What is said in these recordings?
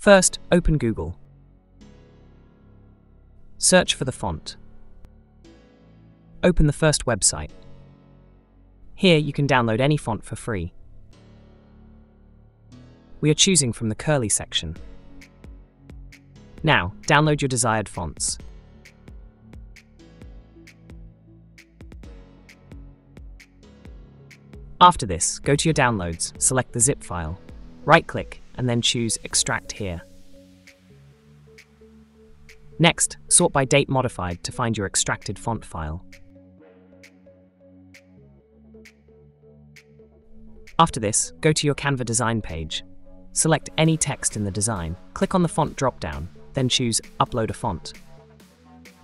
First, open Google. Search for the font. Open the first website. Here you can download any font for free. We are choosing from the curly section. Now, download your desired fonts. After this, go to your downloads, select the zip file, right-click, and then choose Extract here. Next, sort by date modified to find your extracted font file. After this, go to your Canva design page. Select any text in the design, click on the font dropdown, then choose Upload a font.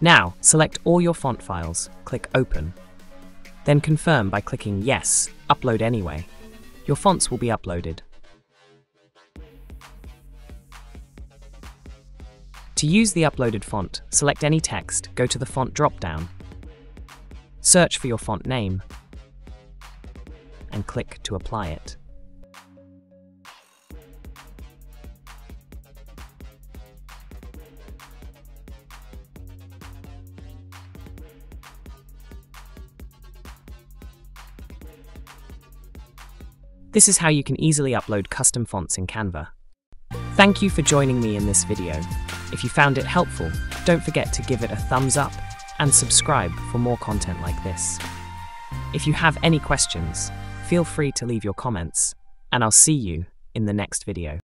Now, select all your font files, click Open. Then confirm by clicking Yes, Upload Anyway. Your fonts will be uploaded. To use the uploaded font, select any text, go to the font dropdown, search for your font name, and click to apply it. This is how you can easily upload custom fonts in Canva. Thank you for joining me in this video. If you found it helpful, don't forget to give it a thumbs up and subscribe for more content like this. If you have any questions, feel free to leave your comments, and I'll see you in the next video.